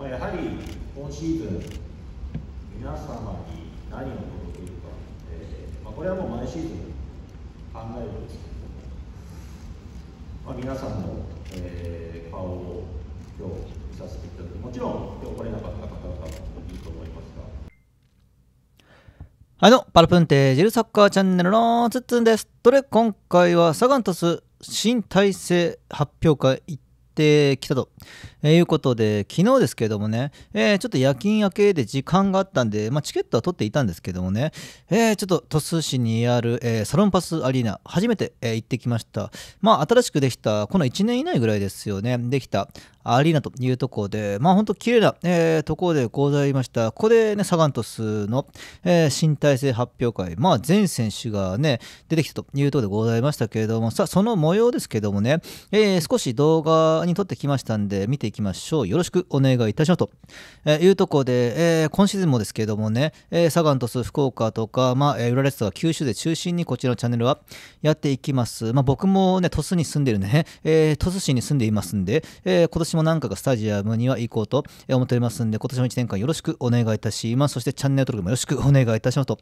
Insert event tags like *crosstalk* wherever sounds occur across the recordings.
まあ、やはり今シーズン、皆様に何を届けるか、えーまあ、これはもう毎シーズン考えるんですけどまあ、皆さんの、えー、顔を今日見させていただくもちろん今日来れなかった方々もいいと思いますが。はいどうもパラプンテージルサッカーチャンネルのつっつんです。とれ今回はサガン鳥栖新体制発表会行ってきたと、えーいうことで昨日ですけどもね、えーちょっと夜勤明けで時間があったんで、まあ、チケットは取っていたんですけどもね、えーちょっと鳥栖市にある、えーサロンパスアリーナ初めて、えー行ってきました。まあ新しくできたこの1年以内ぐらいですよねできたアリーナというところで、まあ本当綺麗な、えーところでございました。ここでね、サガン鳥栖の、えー新体制発表会、まあ全選手がね、出てきたというところでございましたけれども、さあ、その模様ですけどもね、えー少し動画に撮ってきましたんで、見ていきましょう。よろしくお願いいたしますと、えーいうとこで、えー今シーズンもですけれどもね、えーサガン鳥栖福岡とか、まあ、えー浦レッズとか九州で中心にこちらのチャンネルはやっていきます。まあ僕もね、鳥栖に住んでるね、えー鳥栖市に住んでいますんで、えー今年も何回かスタジアムには行こうと思っておりますんで、今年も1年間よろしくお願いいたします。そしてチャンネル登録もよろしくお願いいたしますと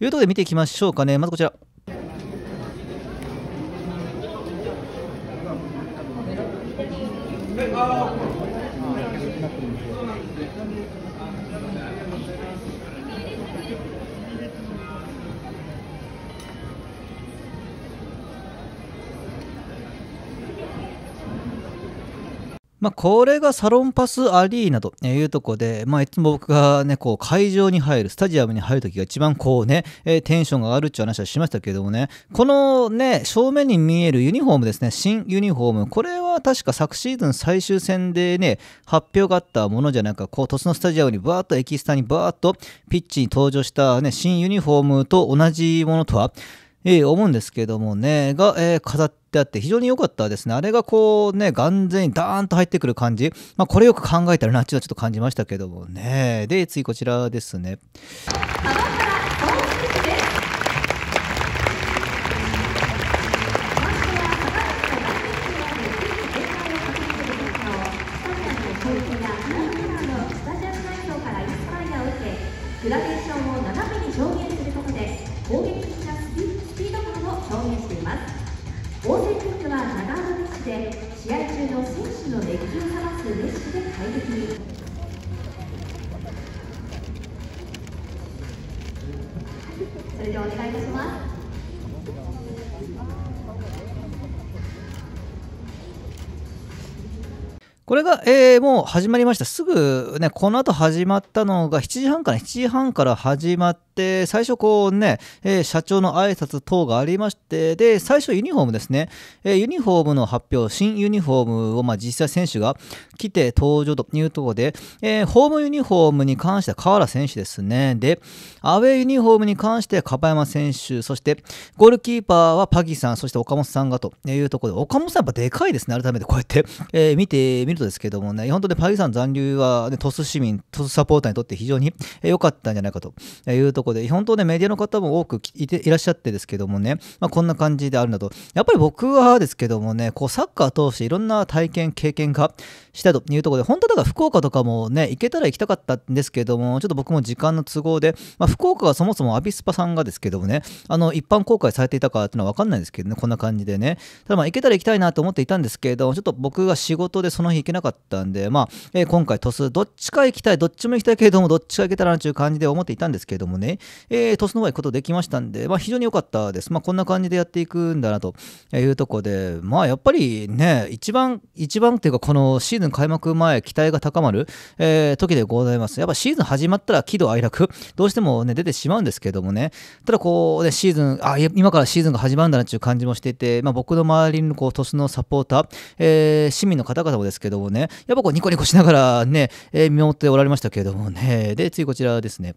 いうところで見ていきましょうかね。まずこちら。まあ、これがサロンパスアリーナというところで、まあ、いつも僕がね、こう会場に入る、スタジアムに入るときが一番こうね、えーテンションが上がるっていう話はしましたけどもね、このね、正面に見えるユニフォームですね、新ユニフォーム、これは確か昨シーズン最終戦でね、発表があったものじゃないか、こう、鳥栖のスタジアムにバーッとエキスタにバーッとピッチに登場したね、新ユニフォームと同じものとは、えー思うんですけどもね、が、えー飾ってあって非常に良かったですね。あれがこうね、眼前にダーンと入ってくる感じ。まあこれよく考えたらなっていうのはちょっと感じましたけどもね。で、次こちらですね。表現しています応戦キックは長編みメッシで試合中の選手の熱気を冷ますメッシで快適にそれではお願いいたしますこれが、えーもう始まりました。すぐね、この後始まったのが7時半かな、7時半から始まって、最初こうね、えー社長の挨拶等がありまして、で、最初ユニフォームですね。えーユニフォームの発表、新ユニフォームを、まあ実際選手が来て登場というところで、えーホームユニフォームに関しては河原選手ですね。で、アウェーユニフォームに関しては樺山選手、そしてゴールキーパーはパギさん、そして岡本さんがというところで、岡本さんやっぱでかいですね、改めてこうやって、えー見てみるとですけどもね、本当にパギさん残留は、ね、トス市民、トスサポーターにとって非常に良かったんじゃないかというところこで、本当ね、メディアの方も多くいていらっしゃってですけどもね、まあ、こんな感じであるんだと。やっぱり僕はですけどもね、こうサッカー通していろんな体験、経験がしたというところで、本当だから福岡とかもね、行けたら行きたかったんですけども、ちょっと僕も時間の都合で、まあ、福岡はそもそもアビスパさんがですけどもね、あの、一般公開されていたかっていうのは分かんないですけどね、こんな感じでね。ただまあ、行けたら行きたいなと思っていたんですけども、ちょっと僕が仕事でその日行けなかったんで、まあ、えー今回、鳥栖、どっちか行きたい、どっちも行きたいけれども、どっちか行けたらなという感じで思っていたんですけどもね、えー、鳥栖の方へ行くことできましたんで、まあ、非常に良かったです。まあ、こんな感じでやっていくんだなというところで、まあ、やっぱりね、一番、一番っていうか、このシーズン開幕前、期待が高まる、えー時でございます。やっぱシーズン始まったら喜怒哀楽、どうしてもね、出てしまうんですけどもね、ただこう、ね、シーズン、あ、いや今からシーズンが始まるんだなっていう感じもしていて、まあ、僕の周りのこう、鳥栖のサポーター、えー市民の方々もですけどもね、やっぱこう、ニコニコしながらね、えー見守っておられましたけれどもね、で、次こちらですね。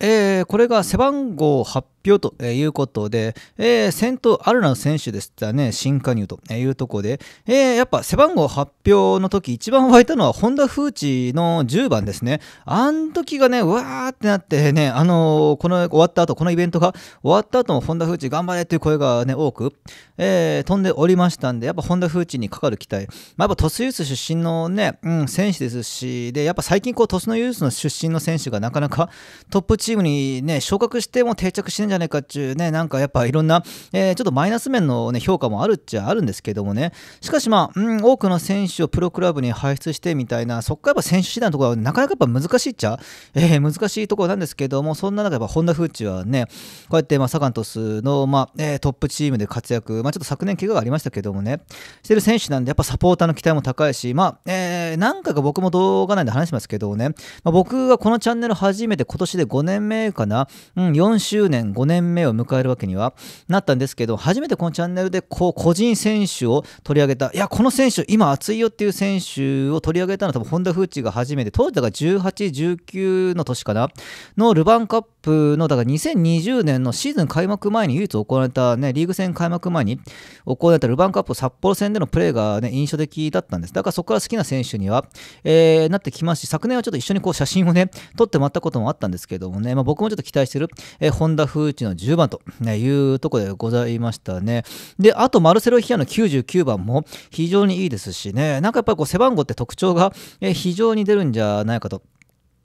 えー、これが背番号発表ということで、えー、先頭アルナ選手でしたね、新加入というところで、えー、やっぱ背番号発表の時一番湧いたのは本田風知の10番ですね。あん時がね、うわーってなってね、あのー、この終わった後、このイベントが終わった後も本田風知頑張れっていう声がね、多く、えー、飛んでおりましたんで、やっぱ本田風知にかかる期待。まあ、やっぱ鳥栖ユース出身のね、うん、選手ですし、で、やっぱ最近こう、鳥栖のユースの出身の選手がなかなかトップチームにね、昇格しても定着してんじゃないかっていうね、なんかやっぱいろんな、えー、ちょっとマイナス面の、ね、評価もあるっちゃあるんですけどもね、しかしまあ、うん、多くの選手をプロクラブに輩出してみたいな、そこからやっぱ選手次第のところはなかなかやっぱ難しいっちゃ、えー、難しいところなんですけども、そんな中やっぱ本田風知はね、こうやってまあサガン鳥栖の、まあえー、トップチームで活躍、まあちょっと昨年怪我がありましたけどもね、してる選手なんで、やっぱサポーターの期待も高いし、まあ、えー、何回か僕も動画内で話しますけどね、まあ、僕がこのチャンネル初めて今年で5年目かな、うん、4周年、5年目を迎えるわけにはなったんですけど、初めてこのチャンネルでこう個人選手を取り上げた、いや、この選手、今熱いよっていう選手を取り上げたのは多分本田フーチが初めて、当時だから18、19の年かな、のルヴァンカップの、だから2020年のシーズン開幕前に唯一行われたね、リーグ戦開幕前に行われたルヴァンカップ札幌戦でのプレーがね、印象的だったんです。だからそこから好きな選手には、えー、なってきますし、昨年はちょっと一緒にこう写真をね、撮ってもらったこともあったんですけどもね、まあ、僕もちょっと期待してる、えー、本田風知の10番と、ね、いうところでございましたね。で、あとマルセロ・ヒアの99番も非常にいいですしね、なんかやっぱりこう背番号って特徴が非常に出るんじゃないかと。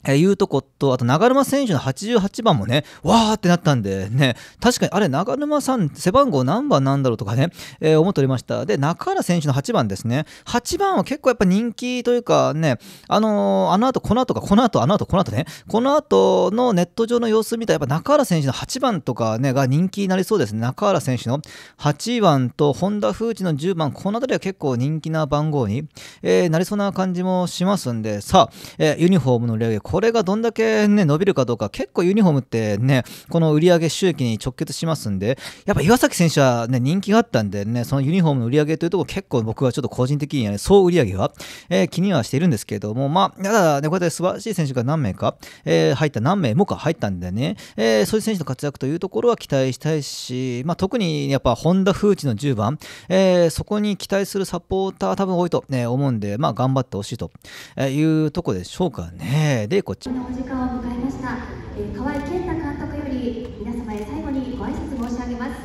えいうとこと、あと長沼選手の88番もね、わーってなったんでね、確かにあれ、長沼さん、背番号何番なんだろうとかね、えー、思っておりました。で、中原選手の8番ですね。8番は結構やっぱ人気というかね、あのー、あの後、この後か、この後、あの後、この後ね、この後のネット上の様子見たら、やっぱ中原選手の8番とかね、が人気になりそうですね。中原選手の8番と本田風知の10番、この辺りは結構人気な番号に、えー、なりそうな感じもしますんで、さあ、えユニフォームのレゲこれがどんだけね、伸びるかどうか、結構ユニフォームってね、この売上収益に直結しますんで、やっぱ岩崎選手はね、人気があったんでね、そのユニフォームの売り上げというところ結構僕はちょっと個人的にはね、総売上は、えー、気にはしているんですけれども、まあ、ただね、こうやって素晴らしい選手が何名か、えー、入った、何名もか入ったんでね、えー、そういう選手の活躍というところは期待したいし、まあ、特にやっぱ本田風知の10番、えー、そこに期待するサポーター多分多いと、ね、思うんで、まあ、頑張ってほしいというところでしょうかね。で、こっち。のお時間を迎えました、えー、河合健太監督より皆様へ最後にご挨拶申し上げます、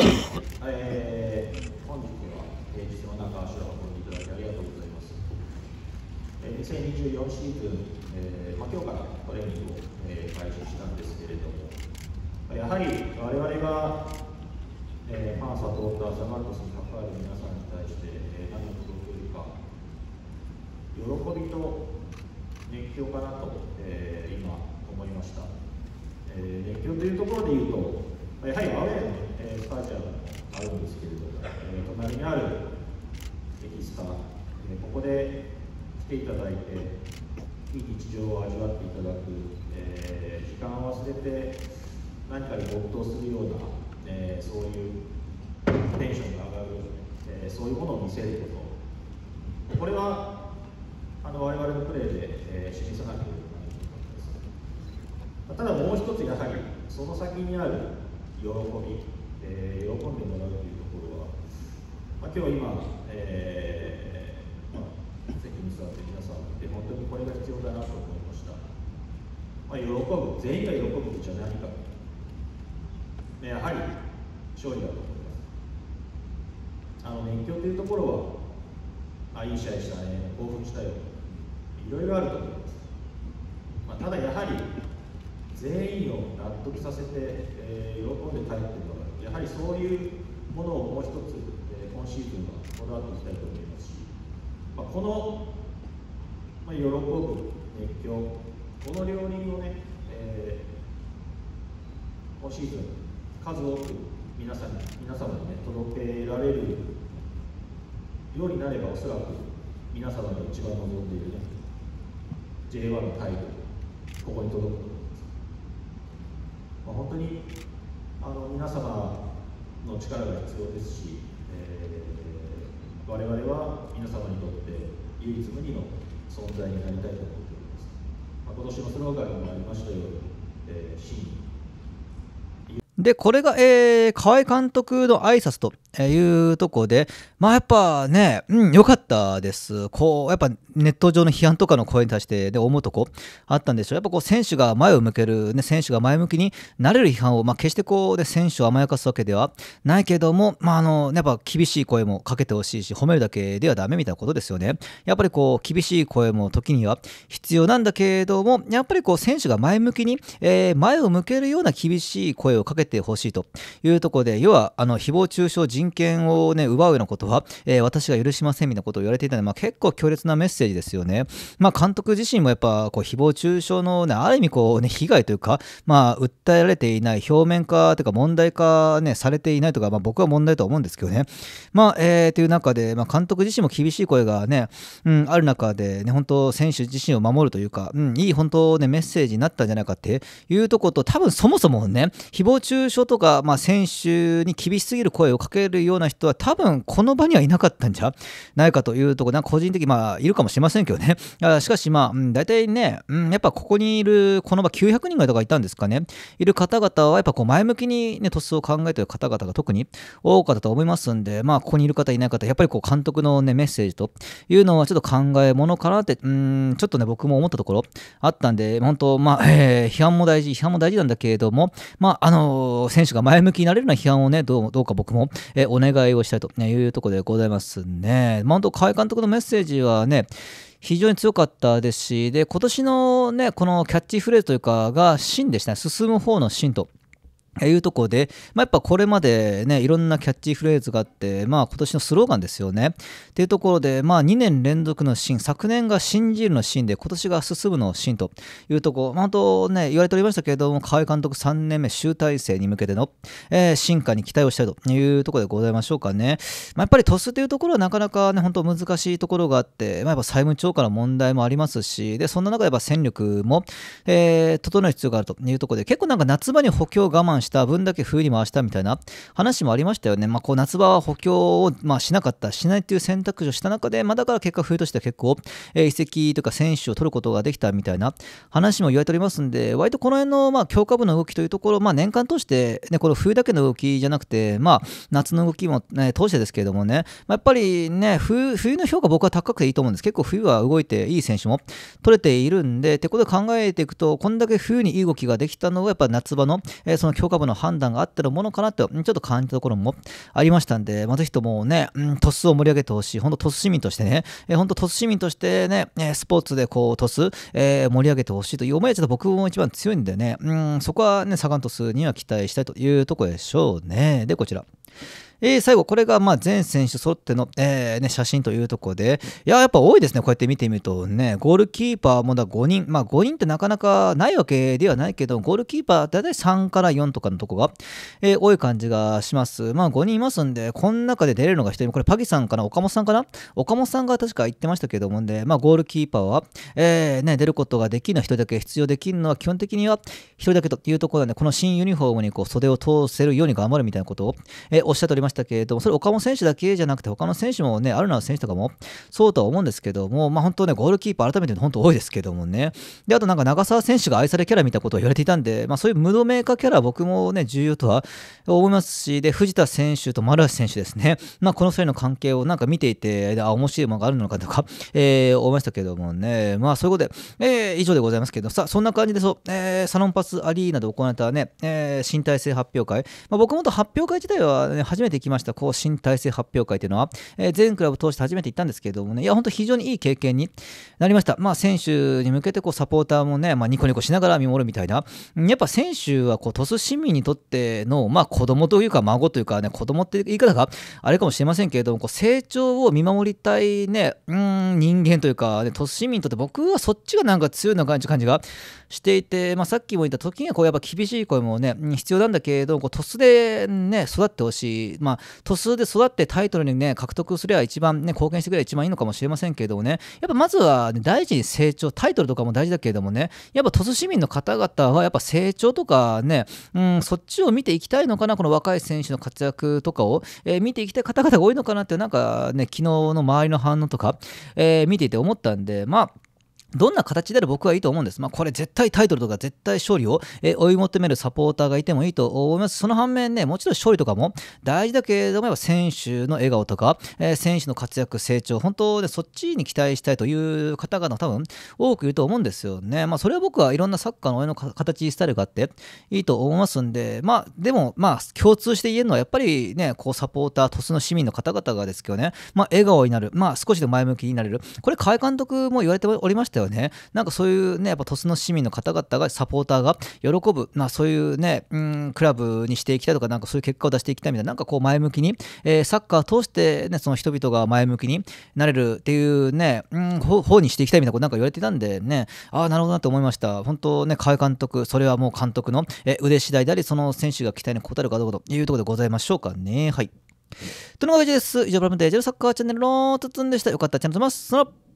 *coughs* えー、本日は平日の中足を運んでいただきありがとうございます、えー、2024シーズン、えーまあ、今日からトレーニングを、えー、開始したんですけれどもやはり我々が、えー、ファンサポーターザマルトスに関わる皆さんに対して、えー、何を届けるか喜びと熱狂かなと、えー、今思いました、えー、熱狂というところでいうとやはりアウェーの、えー、スタジアムもあるんですけれども、えー、隣にあるエキスタ、えー、ここで来ていただいて非日常を味わっていただく、えー、時間を忘れて何かに没頭するような、えー、そういうテンションが上がる、えー、そういうものを見せること。これはあの我々のプレーで、えー、示さなければいけないと思いますただもう一つやはりその先にある喜び、えー、喜んでもらうというところは、まあ、今日今、えーまあ、席に座って皆さんを見て本当にこれが必要だなと思いました、まあ、喜ぶ全員が喜ぶじゃ何か、ね、やはり勝利だと思います。あの熱狂というところはあいい試合したね興奮したよ。いろいろあると思います、まあ、ただやはり全員を納得させて、えー、喜んで帰ってもらうやはりそういうものをもう一つ、えー、今シーズンはこだわっていきたいと思いますし、まあ、この、まあ、喜ぶ熱狂この両輪をね、えー、今シーズン数多く皆さんに皆様にね届けられるようになればおそらく皆様が一番望んでいるね J1 のタイトルここに届くと思います、まあ、本当にあの皆様の力が必要ですし、えー、我々は皆様にとって唯一無二の存在になりたいと思っております、まあ、今年のスローガンにもありましたように、えーシーンで、これが、えー、河合監督の挨拶というところで、まあやっぱね、うん、良かったです。こう、やっぱネット上の批判とかの声に対して、で、思うとこあったんでしょう。やっぱこう、選手が前を向ける、ね、選手が前向きになれる批判を、まあ決してこう、ね、選手を甘やかすわけではないけども、まああの、やっぱ厳しい声もかけてほしいし、褒めるだけではダメみたいなことですよね。やっぱりこう、厳しい声も時には必要なんだけれども、やっぱりこう、選手が前向きに、えー前を向けるような厳しい声をかけてほしいというところで、要は、あの、誹謗中傷、人人権をね、奪うようなことは、えー私が許しませんみたいなことを言われていたので、まあ結構強烈なメッセージですよね。まあ監督自身もやっぱ、こう、誹謗中傷のね、ある意味こうね、被害というか、まあ、訴えられていない、表面化というか問題化ね、されていないとか、まあ僕は問題とは思うんですけどね。まあ、えーという中で、まあ監督自身も厳しい声がね、うん、ある中でね、本当選手自身を守るというか、うん、いい本当ね、メッセージになったんじゃないかっていうとこと、多分そもそもね、誹謗中傷とか、まあ選手に厳しすぎる声をかけるるような人は多分この場にはいなかったんじゃないかというところ、な個人的まあいるかもしれませんけどね。*laughs* しかしまあ、うん、大体ね、うん、やっぱここにいる、この場900人ぐらいとかいたんですかね。いる方々はやっぱこう前向きにね、トスを考えている方々が特に多かったと思いますんで、まあここにいる方いない方、やっぱりこう監督のね、メッセージというのはちょっと考えものかなって、うん、ちょっとね、僕も思ったところあったんで、本当、まあ、え *laughs* ー批判も大事、批判も大事なんだけれども、まあ、あの選手が前向きになれるような批判をね、どうどうか僕も、えお願いをしたいというところでございますね。まあ、本当、河合監督のメッセージはね、非常に強かったですし、で、今年のね、このキャッチフレーズというかが、真でしたね。進む方の芯と。いうところで、まあ、やっぱこれまでね、いろんなキャッチフレーズがあって、まあ今年のスローガンですよね。っていうところで、まあ2年連続のシーン、昨年が信じるのシーンで、今年が進むのシーンというところ、まあ本当ね、言われておりましたけれども、河合監督3年目集大成に向けての、えー進化に期待をしたいというところでございましょうかね。まあ、やっぱりトスというところはなかなかね、本当難しいところがあって、まあ、やっぱ債務超過の問題もありますし、で、そんな中でやっぱ戦力も、えー整える必要があるというところで、結構なんか夏場に補強我慢した分だけ冬に回したみたいな話もありましたよね。まあ、こう夏場は補強を、まあ、しなかった、しないっていう選択肢をした中で、まあ、だから結果冬としては結構、え移籍とか選手を取ることができたみたいな話も言われておりますんで、割とこの辺の、まあ、強化部の動きというところ、まあ、年間通して、ね、この冬だけの動きじゃなくて、まあ、夏の動きも、ね、通してですけれどもね、まあ、やっぱりね、冬冬の評価僕は高くていいと思うんです。結構冬は動いていい選手も取れているんで、ってことで考えていくと、こんだけ冬にいい動きができたのは、やっぱ夏場の、えーその強化株の判断があってるものかなって、ちょっと感じたところもありましたんで、まあ、ぜひともね、うん、トスを盛り上げてほしい。本当トス市民としてね、えー、本当トス市民としてね、スポーツでこうトス、えー盛り上げてほしいという思いはちょっと僕も一番強いんでね、うん、そこはね、サガン鳥栖には期待したいというところでしょうね。で、こちら。えー最後、これがまあ全選手揃っての、えーね、写真というところで、いや、やっぱ多いですね、こうやって見てみるとね、ゴールキーパーもだ5人、まあ5人ってなかなかないわけではないけど、ゴールキーパー、だいたい3から4とかのとこが、えー多い感じがします。まあ5人いますんで、この中で出れるのが1人、これパギさんかな、岡本さんかな？岡本さんが確か言ってましたけどもんで、まあゴールキーパーは、えーね、出ることができるのは1人だけ、必要できるのは基本的には1人だけというところなんで、この新ユニフォームにこう袖を通せるように頑張るみたいなことを、えーおっしゃっておりました。したけれども、それ岡本選手だけじゃなくて、他の選手もね、あるな選手とかもそうとは思うんですけども、まあ本当ね、ゴールキーパー改めて本当多いですけどもね。で、あとなんか長澤選手が愛されキャラみたことを言われていたんで、まあそういうムードメーカーキャラ僕もね、重要とは思いますし、で、藤田選手と丸橋選手ですね。まあこの2人の関係をなんか見ていて、あ、面白いものがあるのかとか、えー思いましたけどもね。まあそういうことで、えー以上でございますけど、さあ、そんな感じでそう、えーサロンパスアリーナで行われたね、えー新体制発表会。まあ僕もと発表会自体は、ね、初めてきました、こう新体制発表会っていうのは、えー全クラブ通して初めて行ったんですけれどもね、いや、本当非常にいい経験になりました。まあ選手に向けてこうサポーターもね、まあニコニコしながら見守るみたいな、やっぱ選手はこう鳥栖市民にとっての、まあ子供というか孫というかね、子供って言い方があれかもしれませんけれども、こう成長を見守りたいね、うん、人間というか、ね、鳥栖市民にとって僕はそっちがなんか強いな感じ感じがしていて、まあさっきも言った時にはこうやっぱ厳しい声もね、必要なんだけれど、こう鳥栖でね、育ってほしい。まあま鳥栖で育ってタイトルにね、獲得すれば一番ね、貢献してくれば一番いいのかもしれませんけれどもね、やっぱまずは、ね、大事に成長、タイトルとかも大事だけれどもね、やっぱ鳥栖市民の方々はやっぱ成長とかね、うん、そっちを見ていきたいのかな、この若い選手の活躍とかを、えー見ていきたい方々が多いのかなって、なんかね、昨日の周りの反応とか、えー見ていて思ったんで、まあ、どんな形である僕はいいと思うんです。まあ、これ絶対タイトルとか絶対勝利を、え追い求めるサポーターがいてもいいと思います。その反面ね、もちろん勝利とかも大事だけれども、選手の笑顔とか、えー、選手の活躍、成長、本当でそっちに期待したいという方々多分多くいると思うんですよね。まあ、それは僕はいろんなサッカーの応援の形、スタイルがあっていいと思いますんで、まあ、でも、まあ、共通して言えるのはやっぱりね、こうサポーター、鳥栖の市民の方々がですけどね、まあ、笑顔になる、まあ、少しでも前向きになれる。これ、河合監督も言われておりましたよね。なんかそういうね、やっぱ鳥栖の市民の方々が、サポーターが喜ぶ、まあそういうね、うん、クラブにしていきたいとか、なんかそういう結果を出していきたいみたいな、なんかこう前向きに、えー、サッカーを通してね、その人々が前向きになれるっていうね、うん、方にしていきたいみたいなことなんか言われてたんでね、ああ、なるほどなと思いました。本当ね、河合監督、それはもう監督の、え腕次第であり、その選手が期待に応えるかどうかというところでございましょうかね。はい。というわけです。以上、ブラムデージェルサッカーチャンネルのつつんでした。よかったらチャンネル登録します。